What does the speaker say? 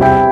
Bye.